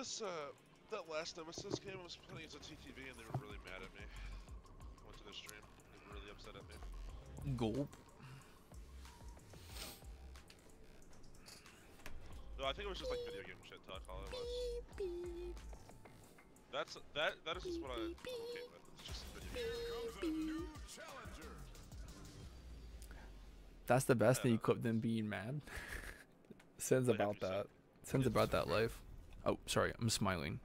this, uh, that last Nemesis game I was playing as a TTV and they were really mad at me. I went to their stream. They were really upset at me. Gulp. No, I think it was just like video game shit talk, all it was. That's, that, that is just what I'm okay with. It's just video game. That's the best thing Yeah. you clip them being mad. Sin's Like about that. second. Sin's about that life. Oh, sorry, I'm smiling.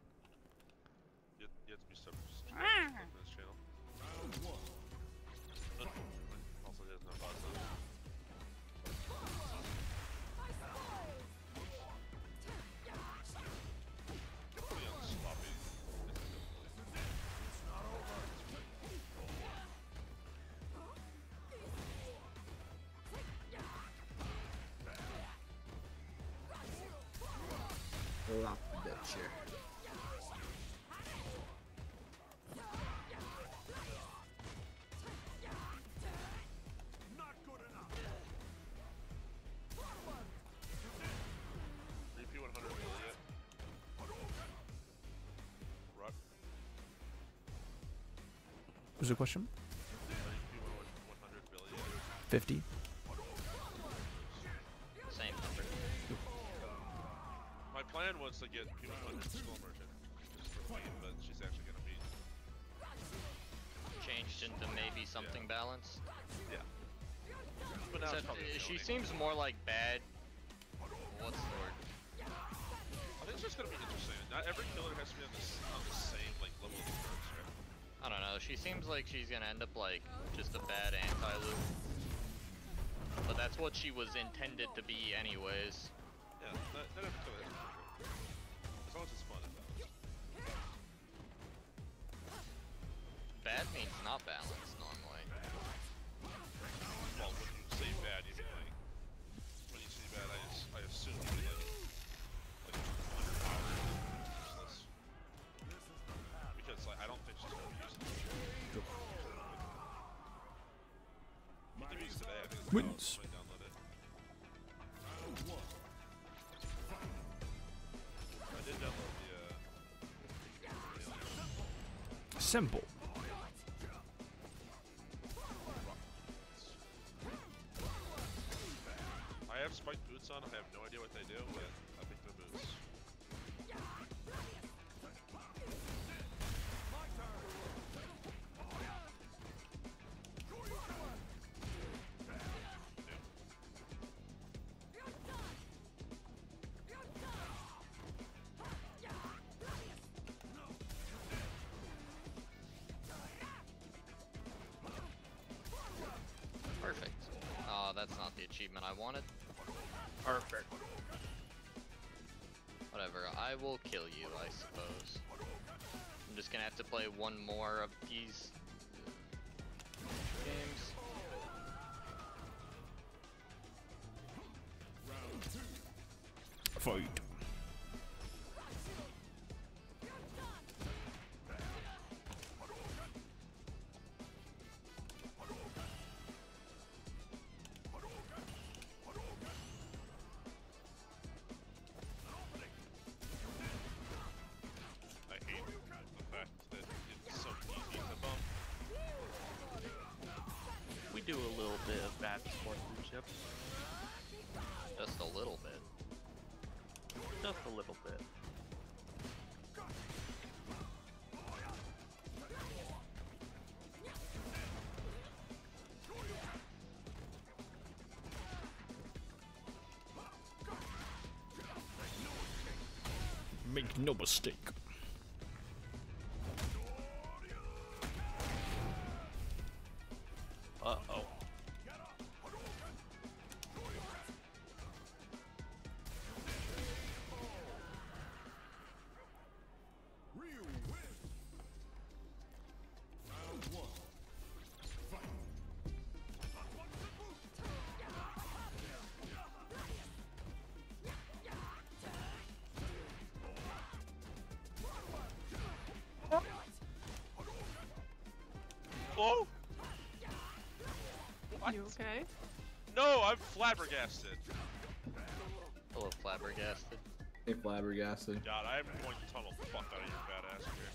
Was the question? Repeat 100 billion. 50. Same number. My plan was to get P100 Skull Merchant. Just but she's actually gonna be. Changed into maybe something balanced. Yeah. But now Except, probably uh, she seems more like bad. What's the word? I think it's just gonna be interesting. Not every killer has to be on the, on the same like level of defense, right? I don't know. She seems like she's gonna end up like just a bad anti-loop. But that's what she was intended to be, anyways. Yeah, not, not every killer has to be. As long as it's fun. Bad means not balanced Simple. I have boots on. I have no idea what they do, but achievement I wanted. Perfect. Whatever. I will kill you, I suppose. I'm just gonna have to play one more of these games. Fight. Little bit. Make no mistake. Whoa! What? You okay? No, I'm flabbergasted. A little flabbergasted. Hey, flabbergasted. God, I am going to tunnel the fuck out of your badass here.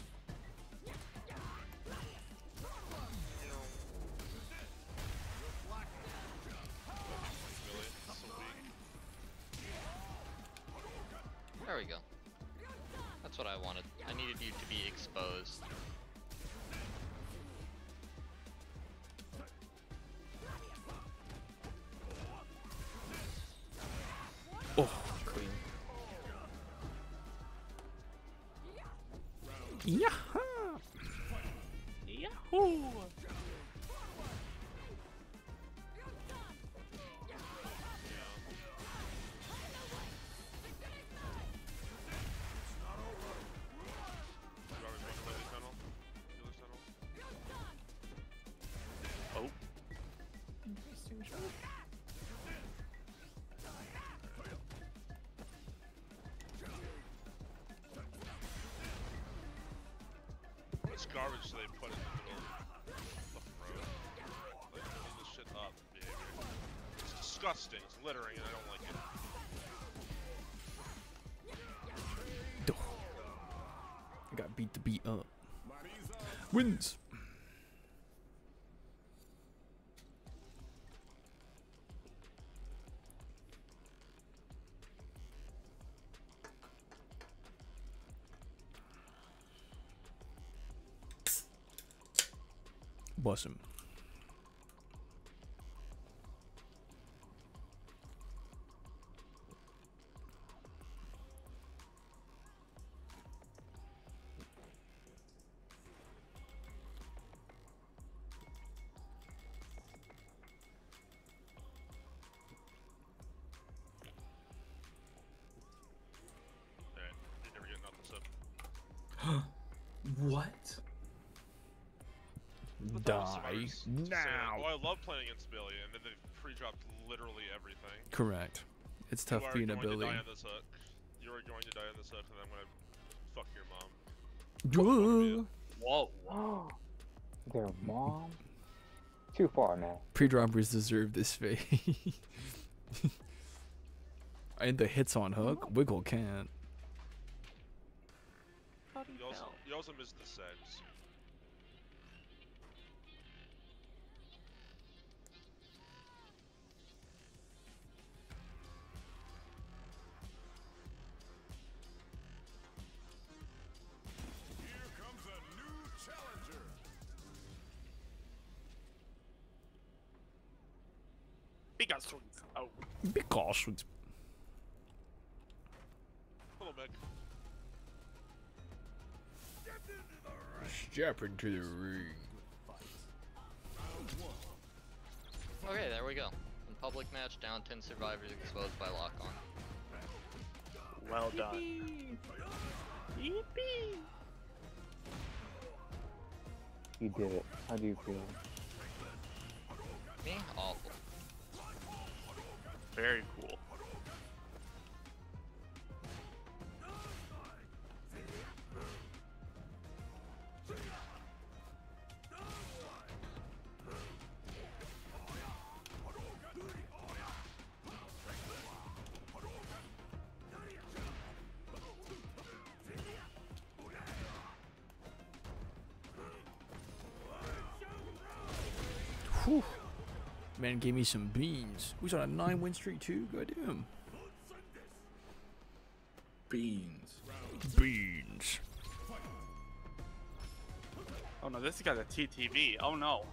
You know. Really? So weak. There we go. That's what I wanted. I needed you to be exposed. Garbage they put in the middle the road. Like, clean this shit up behavior. It's disgusting. It's littering and I don't like it. I got beat the beat up. Wins. बसम् Die Survivor's to say, like, now. Oh, I love playing against Billy, and then they pre-dropped literally everything. Correct. It's tough you are being a going Billy. to die on this hook. You are going to die on this hook, and I'm gonna fuck your mom. Whoa. Whoa. Their mom? Too far now. Pre-droppers deserve this fate. and the hits on hook, Wiggle can't. You also, you also missed the segs. Big ass swings. Oh. Because it's Hello, Meg. step into the ring. Okay, there we go. In public match, down 10 survivors exposed by lock on. Well done. Yippee! You did it. How do you feel? Me? Awful. Very cool. Man gave me some beans. Who's on a nine win streak too? Goddamn. Beans. Beans. Oh no, this guy's a TTV. Oh no.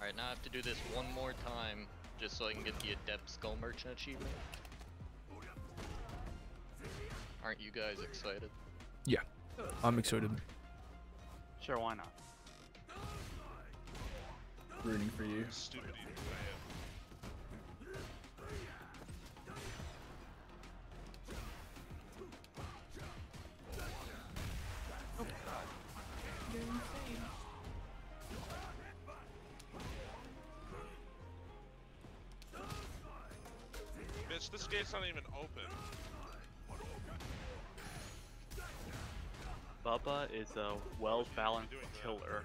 Alright, now I have to do this one more time just so I can get the Adept Skull Merchant achievement. Aren't you guys excited? Yeah, I'm excited. Sure, why not? Rooting for you. Stupid gate's not even open. Bubba is a well-balanced killer.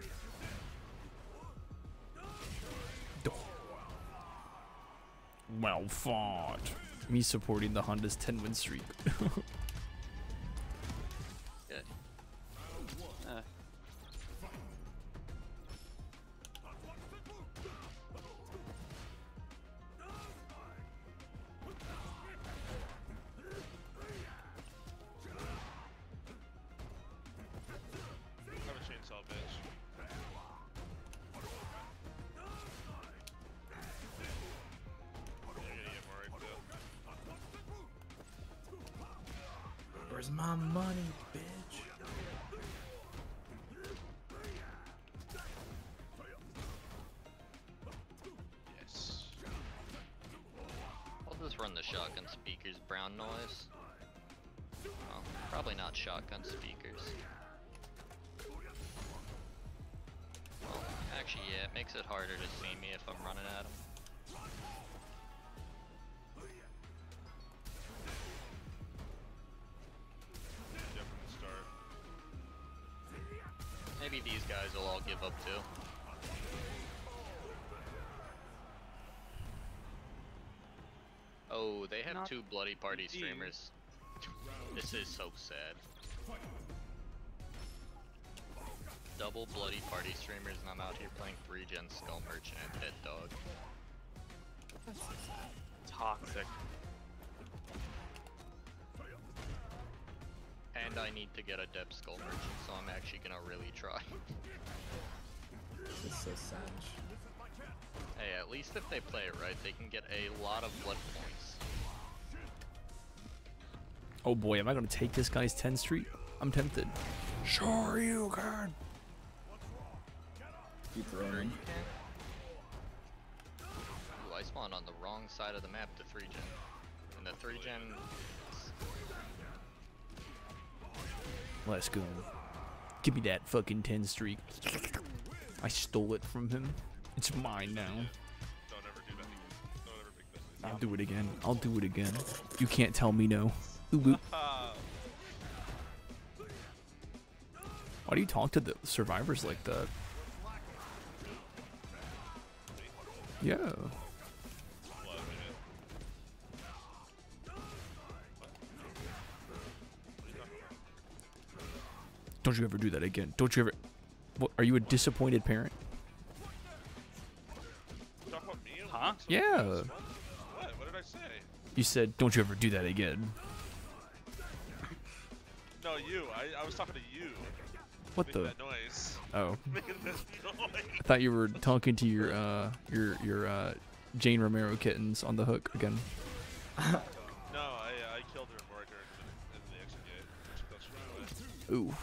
Well fought. Me supporting the Honda's 10 win streak. run the shotgun speakers brown noise. Well, probably not shotgun speakers. Well, actually, yeah, it makes it harder to see me if I'm running at them. Maybe these guys will all give up too. Oh, they have two bloody party streamers. This is so sad. Double bloody party streamers, and I'm out here playing 3 gen Skull Merchant and Dead Dog. Toxic. And I need to get Adept Skull Merchant, so I'm actually gonna really try. This is so savage. hey, at least if they play it right, they can get a lot of blood points. Oh boy, am I gonna take this guy's 10 streak? I'm tempted. Sure you can. Keep running. Ooh, I spawned on the wrong side of the map to 3 gen. And the 3 gen. Let's go. Give me that fucking 10 streak. I stole it from him. It's mine now. Don't ever do that. Don't ever make that. I'll do it again. I'll do it again. You can't tell me no. Ooh, Why do you talk to the survivors like that? Yeah. Don't you ever do that again. Don't you ever. What, are you a disappointed parent? You talk about me? Huh? Yeah. What? What did I say? You said, don't you ever do that again. You. I, I was talking to you. What making the? that noise. Oh. Making noise. I thought you were talking to your, uh, your, your, uh, Jane Romero kittens on the hook again. No, I I killed her and Morika in, in the exit gate. Took that straight away. Ooh.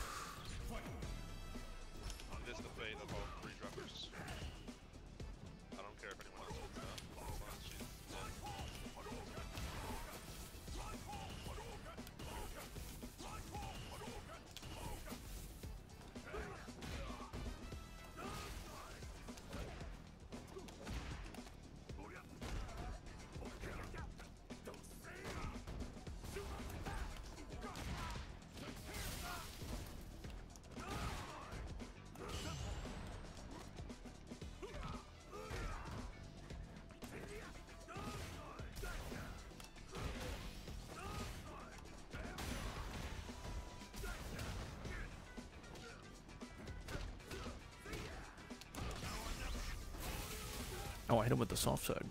Oh, I hit him with the soft side.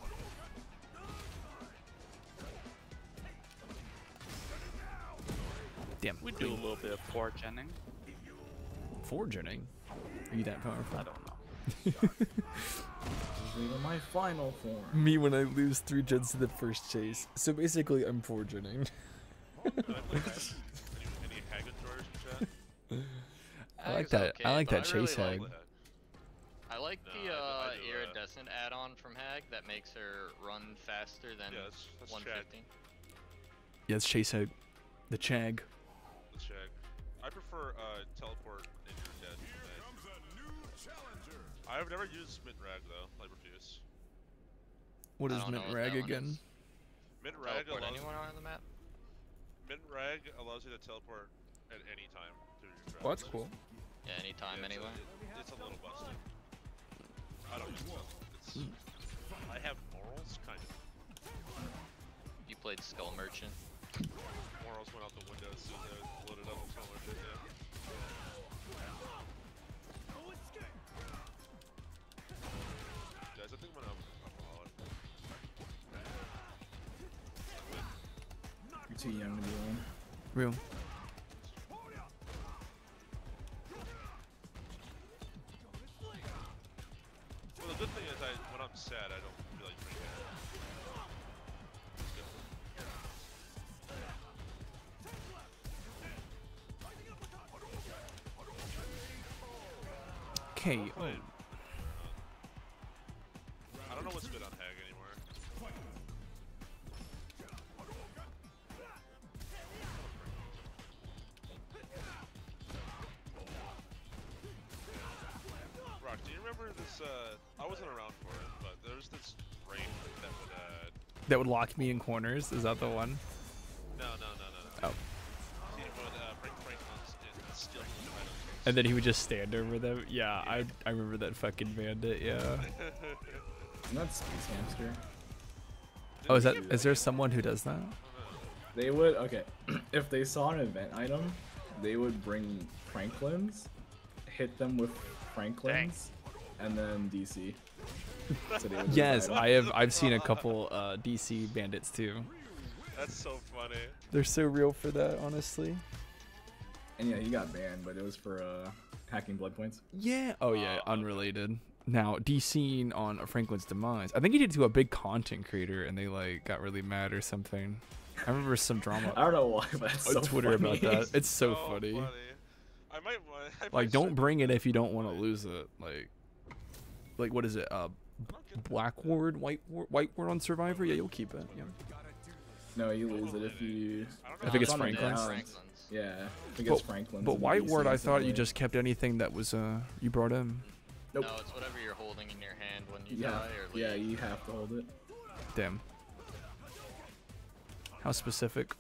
Damn. We do a little bit of four genning. Forgening. Are you that powerful? I don't know. Even my final form. Me when I lose three gens to the first chase. So basically, I'm forgening. Did I play Hag? Any, any Hag enjoyers in chat? I like that. I like but that really chase like- hag. Hag that makes her run faster than Yeah, that's, that's Shag. 150. Yeah, it's chase hag. The chag. That's Shag. I prefer uh, teleport in your dead. I've never used Mint Rag though. I refuse. What I is don't know mint rag again? is. Mint Rag Teleport allows anyone on the map? Mint Rag allows you to teleport at any time through your Well, that's cool. Yeah, anytime, Yeah, it's a- anyway. it's a little busted. I don't use it. It's, I have morals, kind of. You played Skull Merchant. Morals went out the window as soon as I loaded up so much. Yeah. Guys, I think I'm gonna alcoholic. You're too young to be one. Real. Well, the good thing is, I when I'm sad, I don't Okay. I don't know what's good on Hag anymore. Rock, do you remember this? Uh, I wasn't around for it, but this raid that would. Uh, That would lock me in corners. Is that the one? And then he would just stand over them. Yeah, I I remember that fucking bandit. Yeah. Isn't Space Hamster? Oh, is that is there someone who does that? They would okay. if they saw an event item, they would bring Franklins, hit them with Franklins, and then DC. So they would just Yes. I have. I've seen a couple uh, DC bandits too. That's so funny. They're so real for that, honestly. And yeah, he got banned, but it was for uh, hacking blood points. Yeah. Oh yeah, okay. unrelated. Now DC on Franklin's demise. I think he did to a big content creator, and they like got really mad or something. I remember some drama I don't know why, but it's on so Twitter funny. about that. It's so Oh, funny. I might. I might Like, don't bring it if you don't want to lose it. Like, like what is it? Uh, Black Ward, White Ward, White Ward on Survivor. Yeah, you'll keep it. Yeah. No, you lose it if you. I I think it's on Franklin's. Franklin's. Yeah, I think But- it's Franklin's. But and White Ward, I thought you just kept anything that was uh you brought in. Nope. No, it's whatever you're holding in your hand when you Yeah, die or yeah, you have to hold it. Damn. How specific?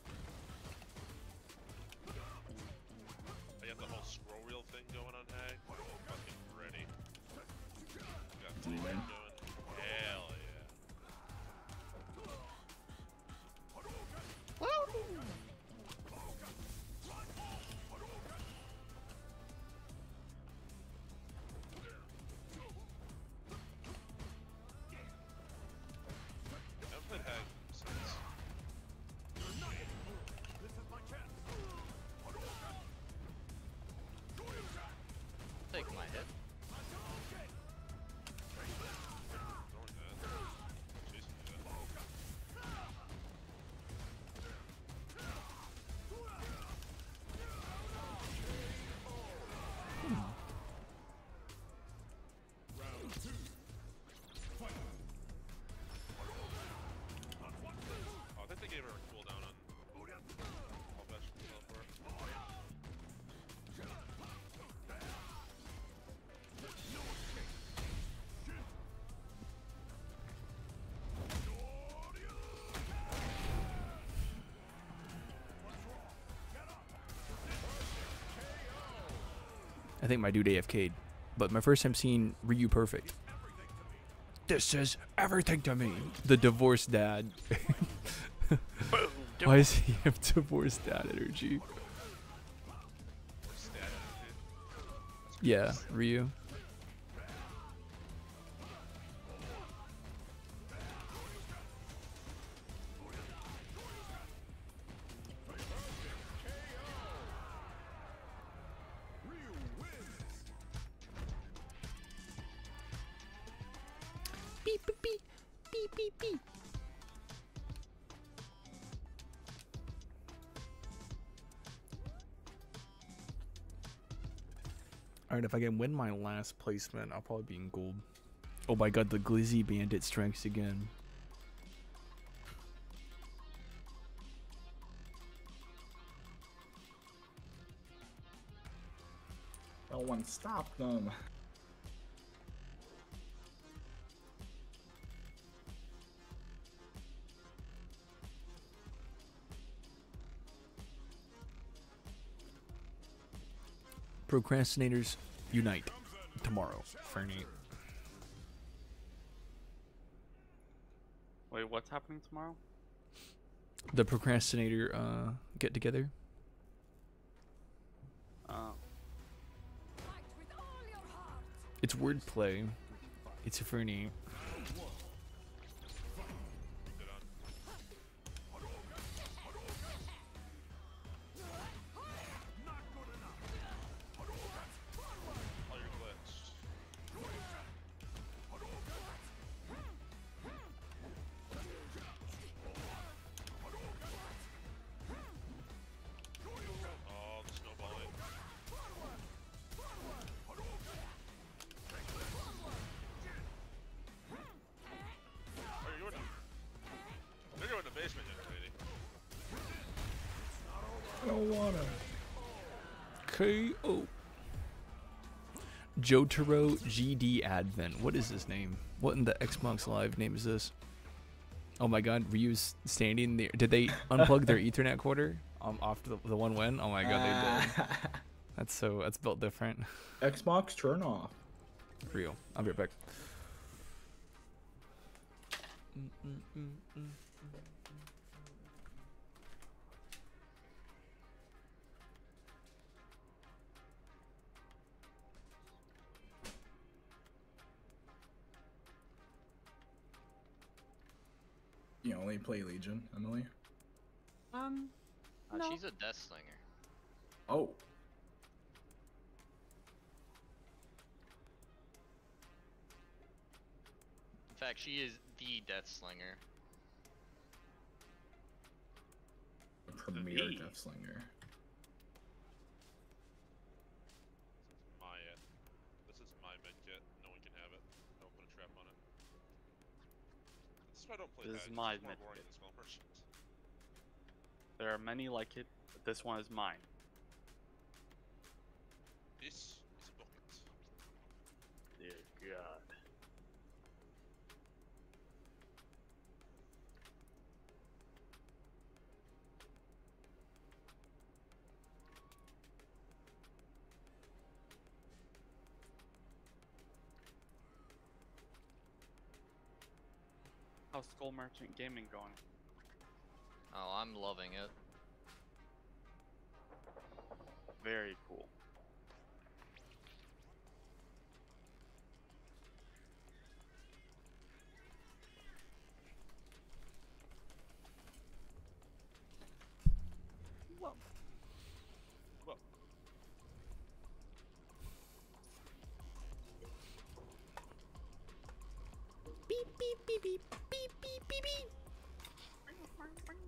Think my dude AFK'd, but my first time seeing Ryu Perfect. This is everything to me. The divorced dad. Why does he have divorced dad energy? Or stat attitude. Yeah, Ryu. If I can win my last placement, I'll probably be in gold. Oh my god, the Glizzy Bandit strikes again. No one stop them. Procrastinators unite tomorrow. Fernie. Wait, what's happening tomorrow? The procrastinator uh, get together. Oh. It's wordplay. It's a Fernie. Jotaro GD Advent. What is his name? What in the Xbox Live name is this? Oh my god, Ryu's standing there. Did they unplug their Ethernet quarter um, off the, the one win? Oh my god, they did. That's so, that's built different. Xbox turn off. Real. I'll be right back. Mm, mm, mm, You only play Legion, Emily. Um. Uh, No. She's a Death Slinger. Oh, In fact, she is the Death Slinger. the premier V. Death Slinger. This is my, uh, this is my medkit. No one can have it. Don't put a trap on it. This is why I don't play This is my it's more boring medkit. than Small There are many like it, but this one is mine. This is a bucket. Dear God. How's Skull Merchant Gaming going? Oh, I'm loving it. Very cool. Fuck.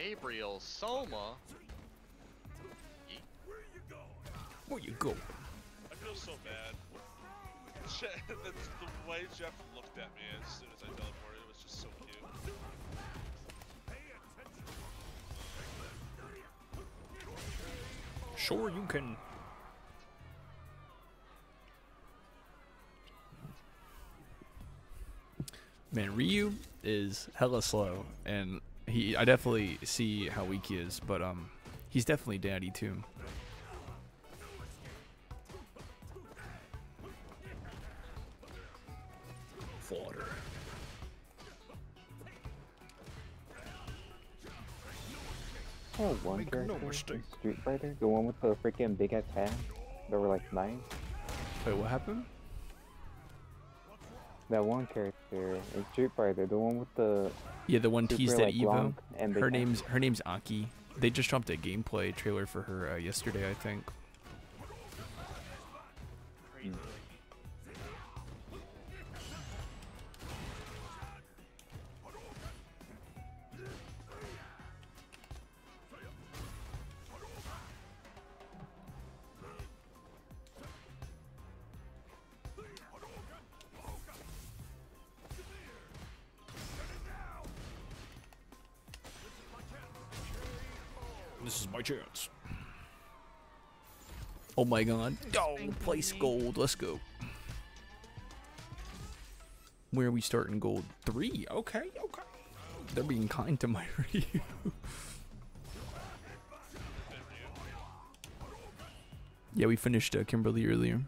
Gabriel Soma. Where you going? Where you go? I feel so bad. Je- That's the way Jeff looked at me as soon as I teleported. It was just so cute. Sure, you can. Man, Ryu is hella slow, and he I definitely see how weak he is, but um, he's definitely daddy too. Fodder. Oh, one Make character no mistake. Street Fighter, the one with the freaking big ass hand. There were like nine. Wait, what happened? That one character in Street Fighter, the one with the Yeah, the one teased like, at Evo. long, and Her name's her name's Aki. They just dropped a gameplay trailer for her uh, yesterday, I think. Chance. Oh my god. Oh, place gold. Let's go. Where are we starting gold? Three. Okay, okay. They're being kind to my review. yeah, we finished uh, Kimberly earlier.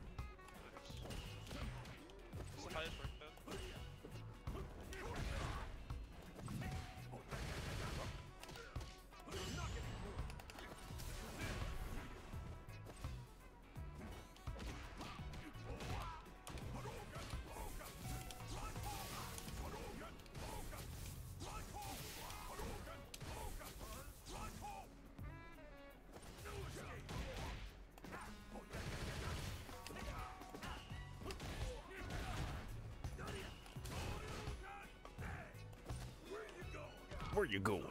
Where you going?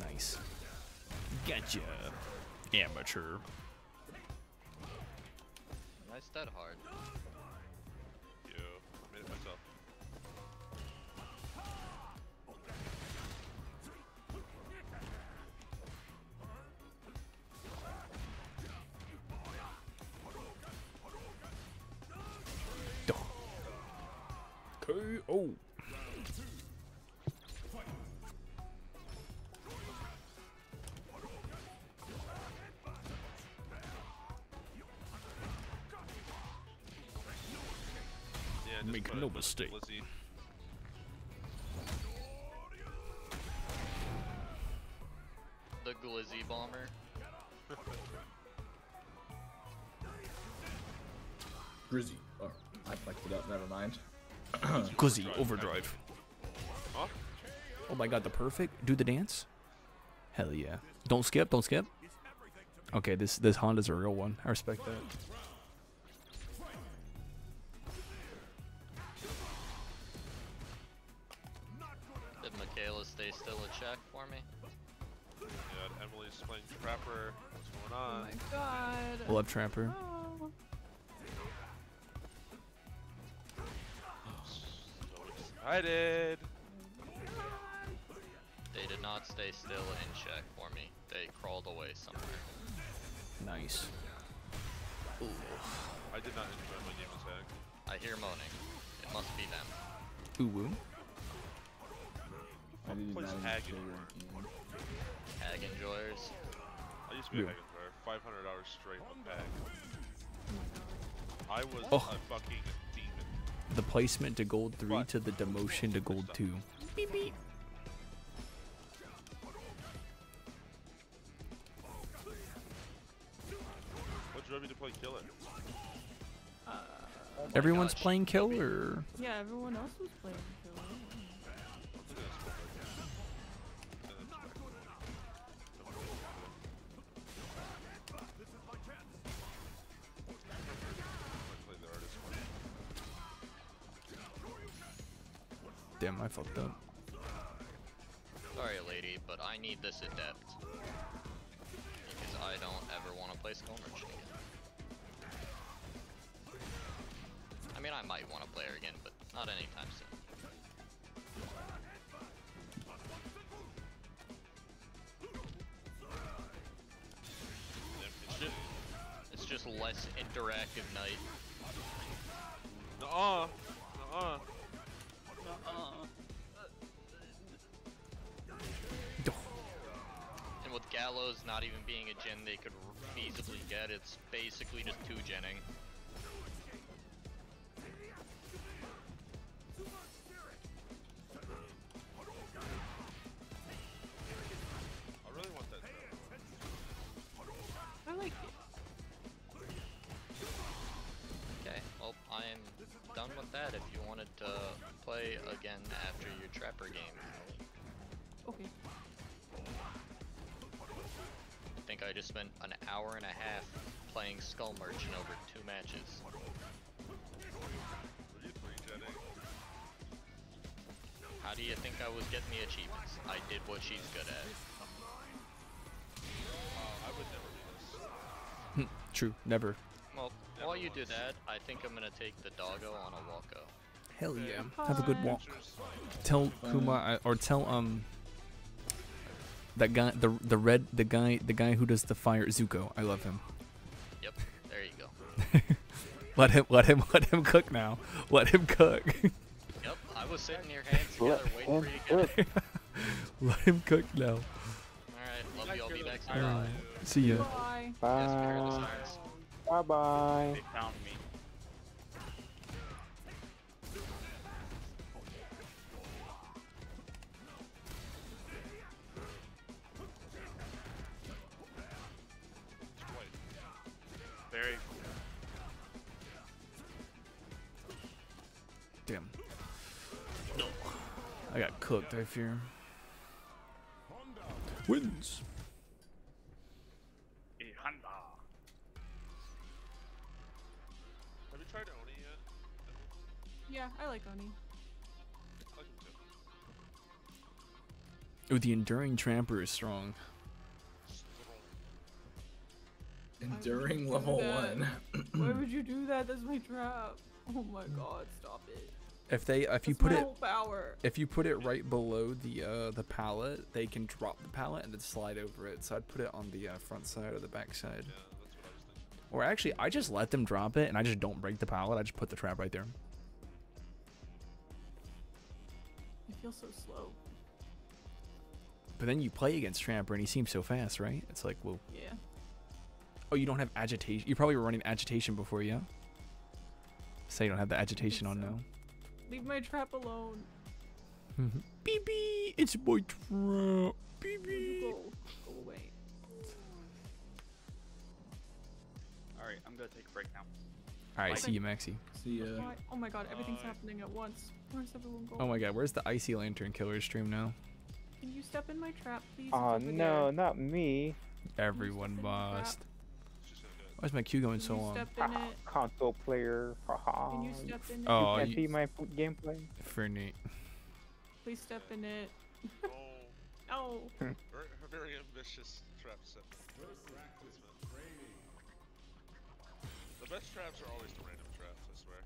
Nice. Gotcha. Amateur. Make no put it to mistake. The Glizzy Bomber. Grizzy. Oh, I fucked it up. Never mind. Glizzy overdrive. Huh? Oh my god, the perfect. Do the dance. Hell yeah. Don't skip. Don't skip. Okay, this this Honda's a real one. I respect that. Did Mikaela stay still a check for me? Yeah, Emily's playing Trapper. What's going on? Oh my god. Love Trapper. Oh. So excited. They did not stay still in check for me. They crawled away somewhere. Nice. I did not enjoy my game attack. I hear moaning. It must be them. Ooh woo. I did plays not Hag enjoy anymore? your game. Hag enjoyers. I used to be Yeah. a Hagen player. 500 hours straight with Hag. I was Oh. a fucking demon. The placement to gold three What? to the demotion to gold two. What drove you to play Killer? Uh, Everyone's gosh. playing Killer. yeah, everyone else was playing I fucked up. Sorry, lady, but I need this adept. Because I don't ever want to play Skull Merchant again. I mean, I might want to play her again, but not anytime soon. It's just, it's just less interactive night. Nuh-uh. Nuh-uh. And Gallows not even being a gen they could feasibly get, it's basically just two genning. Think I was getting the achievements? I did what she's good at. Uh, I would never do this. True, never. Well, while you do that, I think I'm gonna take the doggo on a walko. Hell yeah. Have a good walk. Tell Kuma I- or tell um that guy the the red the guy the guy who does the fire Zuko. I love him. Yep, there you go. Let him let him let him cook now. Let him cook. Yep, I was sitting here hands Let together waiting for him you to get it. cook. let him cook now. Alright, love you, I'll be back soon. Alright. See ya. Bye. Yes, Bye. Bye bye. They found me. Very. I got cooked, I fear. Wins. A Honda. Have you tried Oni yet? Yeah, I like Oni. I like. Ooh, the enduring Trapper is strong. Enduring level one. Why would you do that? That's my trap. Oh my god, stop it. If they if you put it power. if you put it right below the uh the pallet, they can drop the pallet and then slide over it. So I'd put it on the uh, front side or the back side. Yeah, that's what I was thinking. Or actually, I just let them drop it and I just don't break the pallet. I just put the trap right there. You feel so slow. But then you play against Trapper and he seems so fast, right? It's like, whoa. Yeah. Oh, you don't have agitation. You probably were running agitation before, yeah? Say you don't have the agitation on so. now. Leave my trap alone. Mm-hmm. BB, it's my trap. BB. go? Go away. Alright, I'm gonna take a break now. All right, Like- see you, Maxi. See ya. Oh my god, everything's Bye. happening at once. Where's everyone going? Oh my god, where's the Icy Lantern Killer stream now? Can you step in my trap, please? It's Oh no, there. not me. Everyone in the trap? lost. She's gonna do it. Why's my queue going Can so long? step in it? Console player. Can you step in it? Oh, you can't you- see my gameplay. For Nate. Please step in it. Oh, No. Hmm. very, very ambitious trap set. The best traps are always the random traps, I swear.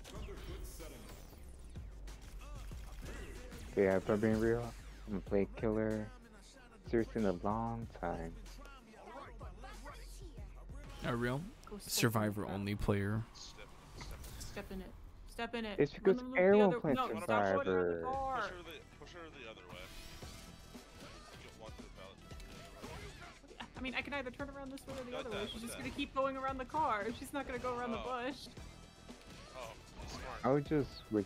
Yeah, if I'm being real, I'm gonna play killer. Seriously, in a long time. A real Go step in the survivor trap. only player. Step, step. Step in it. Step in it. It's because them loop the everyone plays no, Survivor. stop putting her in the Survivor. car. Push her the, push her the other way. Just walk to the pallet. I mean, I can either turn around this way or the Got other that, way. She's just that. gonna keep going around the car. She's not gonna go around the Oh. bush. Oh, smart. I would just switch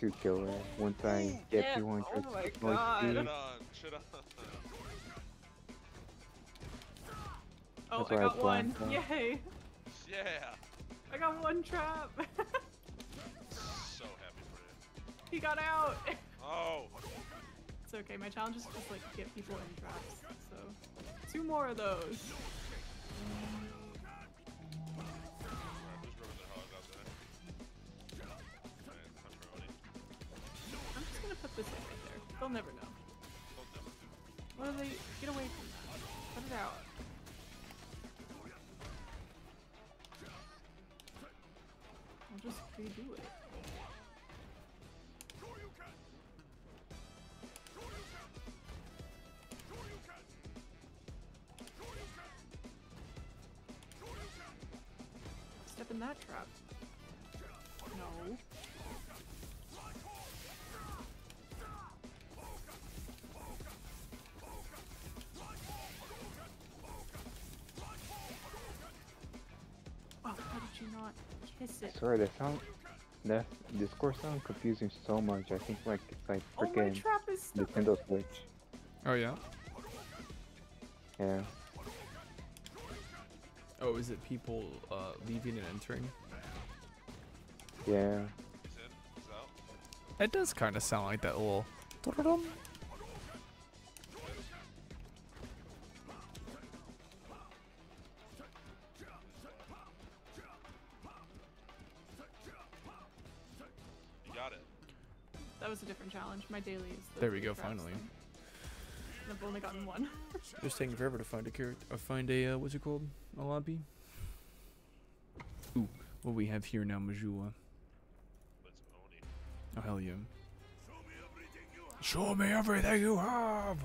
to killer once I get Yeah, to one. oh my signal God. speed. Shit on, shit on. Oh, That's I why I got one. Yay! Yeah. I got one trap. So happy for you. he got out. Oh. It's okay. My challenge is just like get people in traps. So two more of those. Alright, who's rubbing their hog out there? Alright, pepperoni. I'm just gonna put this in right there. They'll never know. What are they? Get away from that. Put it out. Step in that trap. No. Oh, how did you not kiss it? Sorry, the sound, the Discord sound confusing so much. I think like it's like Oh, freaking trap is stuck. Nintendo Switch. Oh yeah. Yeah. Oh, is it people uh, leaving and entering? Yeah. He's in. It does kind of sound like that little. You got it. That was a different challenge. My daily is. the There we go, finally. thing. And I've only gotten one. Just taking forever to find a character. Or find a uh, what's it called? A lobby. Ooh, what we have here now, Majula. Oh hell yeah. Show me everything you have.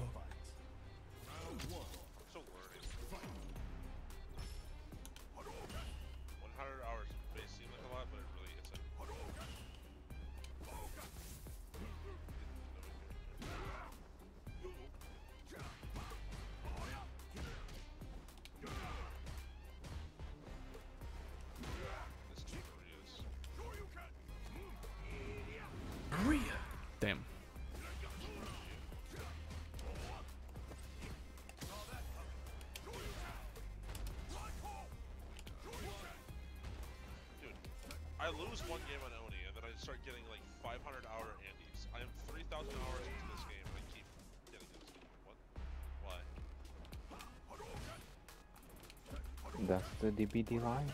Lose one game on Oni, and then I start getting like 500 hour Andes. I am 3,000 hours into this game, and I keep getting this game. What? Why? That's the DBD line.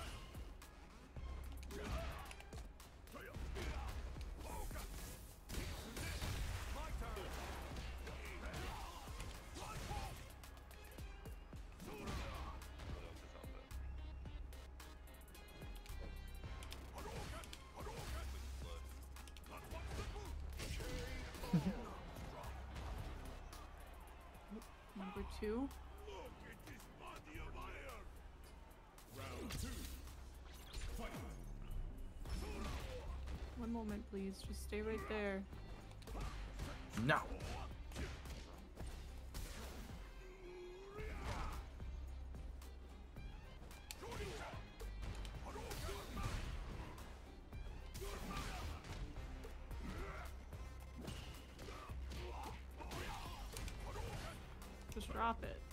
Please. Just stay right there. No. Just drop it.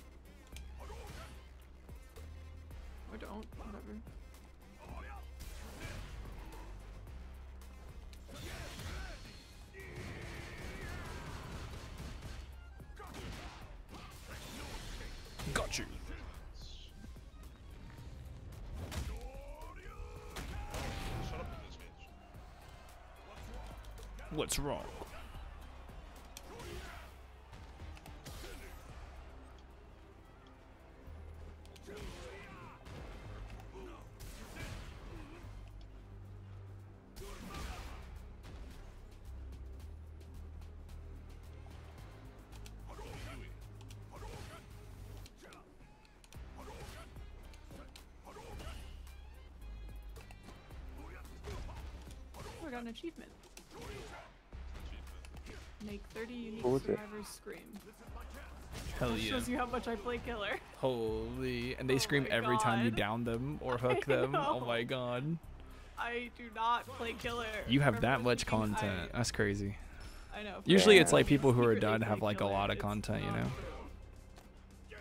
What's wrong? An achievement. Make 30 unique What was it? survivors scream. Hell That yeah. shows you how much I play killer. Holy. And they Oh scream my every time you down them or hook I them. Oh my god. I do not play killer. You have For that much content. I, That's crazy. I know. for Usually it's like people who are secretly done have like a lot of it's content, you know? true.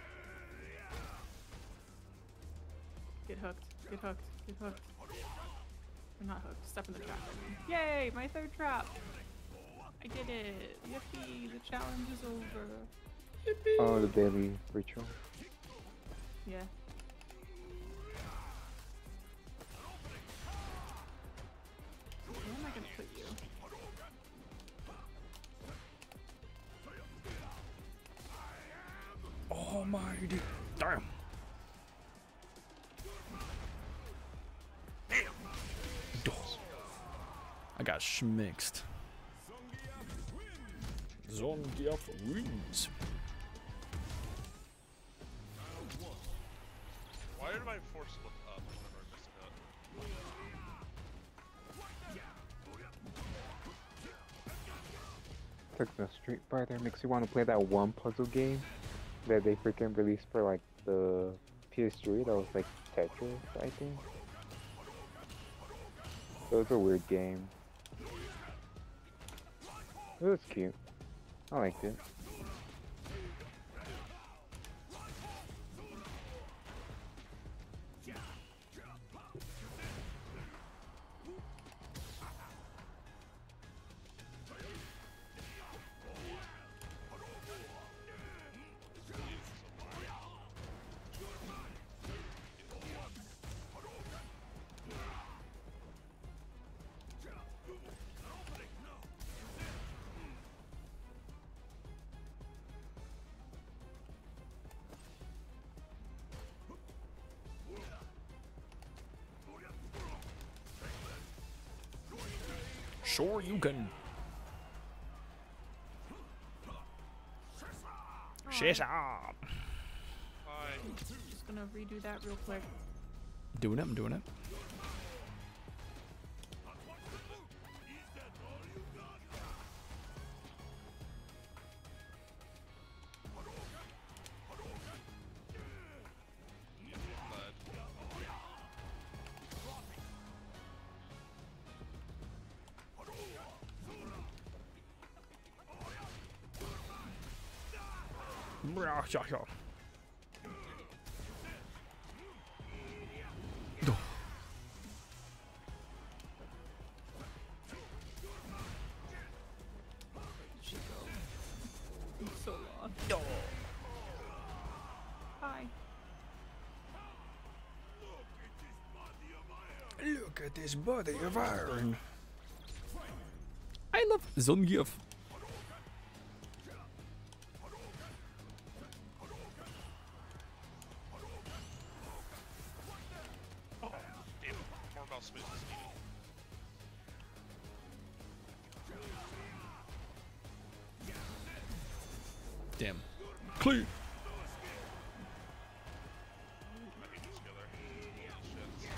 Get hooked. Get hooked. Get hooked. Or not hooked. Step in the trap. I mean. Yay! My third trap. I did it. Yippee! The challenge is over. Yippee! Oh, the daily ritual. Yeah. Where am I gonna put you? Oh Almighty. Damn. Damn. I got schmixed. Zangief wins. Why did my force look up whenever I missed a hit? It's like the Street Fighter makes you want to play that one puzzle game that they freaking released for like the PS3 that was like Tetris, I think. It was a weird game. It was cute. I liked it. Sure you can. Shut up. Hi. Just gonna redo that real quick. Doing it, I'm doing it. Go. I'm so lost. Hi. Look at this body of iron. I love. Oh, Marvel Smith is needed. Damn. Clean. I hate this together. Holy shit.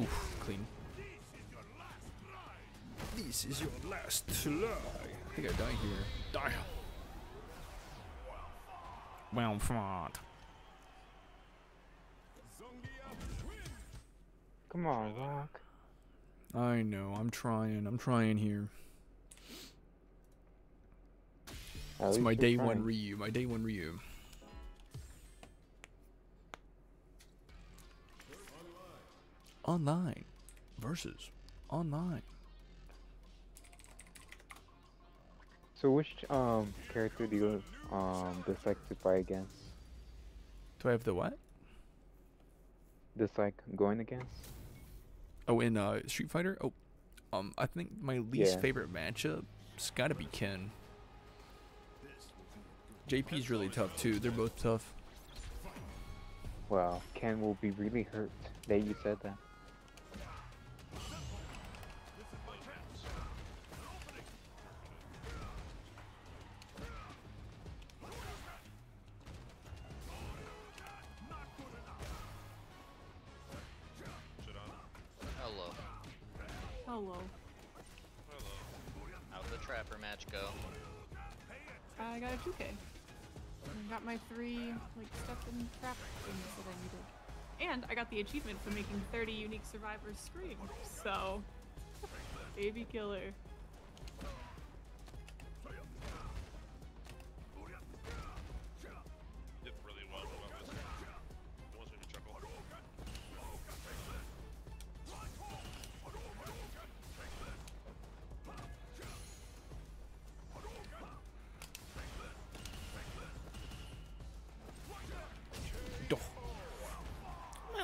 Oof, clean. This is your last lie. I think I die here. Die. Well, fought. Come on, Roq. I know. I'm trying. I'm trying here. At It's my day one trying. Ryu. My day one Ryu. Online versus online. So which um character do you um dislike to fight against? Do I have the what? Dislike going against? Oh, in uh, Street Fighter. Oh, um, I think my least Yeah. favorite matchup's got to be Ken. JP's really tough too. They're both tough. Well, Ken will be really hurt that you said that. Hello. Hello. How'd the trapper match go? Uh, I got a 2K. I got my three like step and trap things that I needed. And I got the achievement for making 30 unique survivors scream. So, baby killer.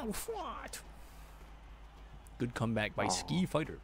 Well fought. Good comeback by Ski Fighter.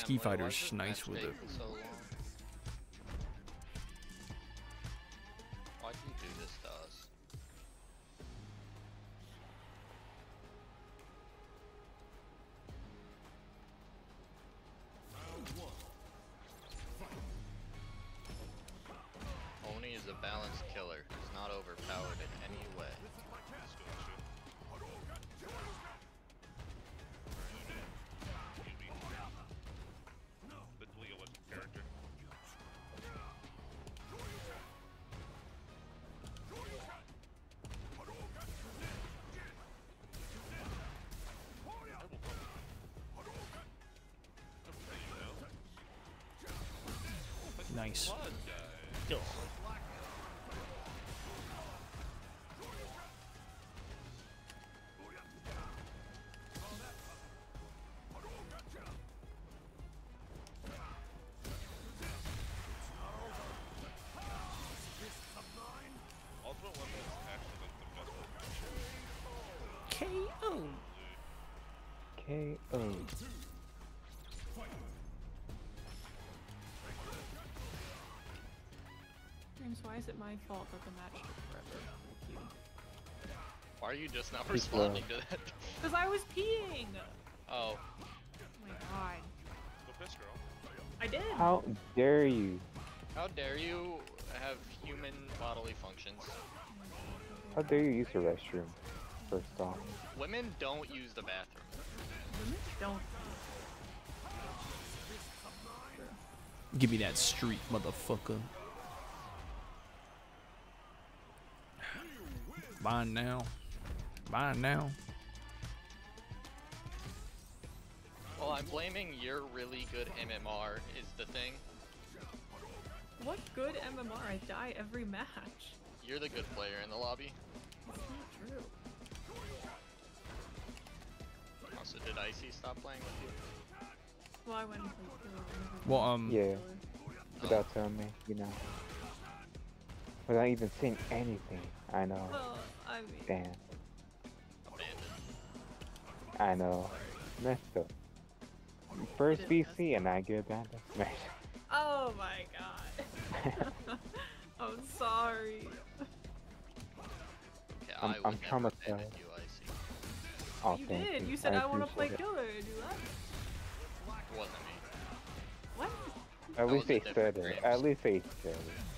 Ski Fighter's nice with it. Best weapon. KO. KO. It my fault that the match took forever? Thank you. Why are you just now He's responding to that? Because I was peeing! Oh, Oh my god. Go piss, girl. I did! How dare you? how dare you have human bodily functions? How dare you use the restroom? First off. Women don't use the bathroom. Women don't. Give me that street, motherfucker. Mine now. Mine now. Well, I'm blaming your really good MMR is the thing. What good MMR? I die every match. You're the good player in the lobby. That's not true. Also, did Icy stop playing with you? Well, I went and played Killer whenever Well, I um, Yeah. Killer. Without telling me, you know. Without even saying anything. I know. Well, I mean, Damn. I know. Messed up. First It is BC and I get abandoned. Smash. oh my god. I'm sorry. Okay, I'm- I would I'm traumatized. you, Icy. Oh, oh, you did. you. You said I, want to play it. Killer. Do that. It wasn't me. What? At That least was they said it. Dreams. At least they said it.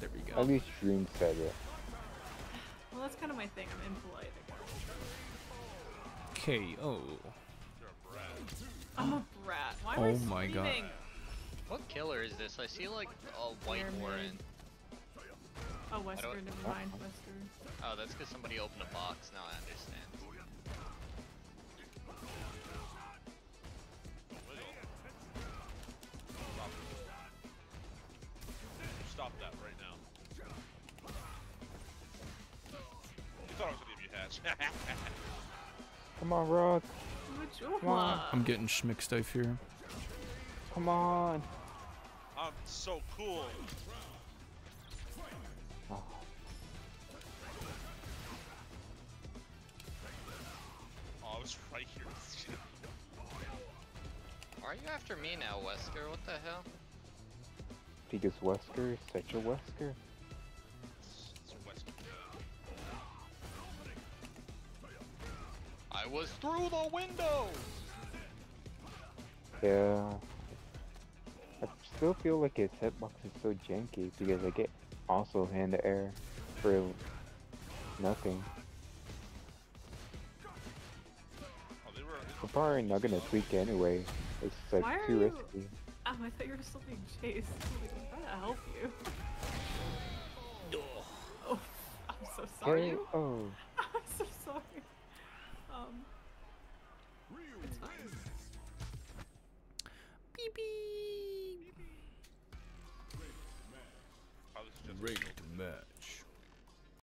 There we go. At least Dream said it. Well, that's kind of my thing. I'm impolite. I guess. KO. You're a brat. I'm a brat. Why am I Oh my God. What killer is this? I see like a white Pyramid. Warren. Oh, Wesker. Never mind, Wesker. Oh, that's because somebody opened a box. Now I understand. Gonna give you hatch. Come on, Roq. Come on. I'm getting schmixed I here. Come on. I'm so cool. Oh, Oh, I was right here. Are you after me now, Wesker? What the hell? because Wesker is such a Wesker. I was through the window! Yeah. I still feel like his hitbox is so janky because I get also in the air for nothing. Oh, they were. I'm probably not gonna tweak anyway. It's like Why too you- risky. Um, I thought you were still being chased. I'm trying to help you. Oh, I'm so sorry. Hey, oh. beep.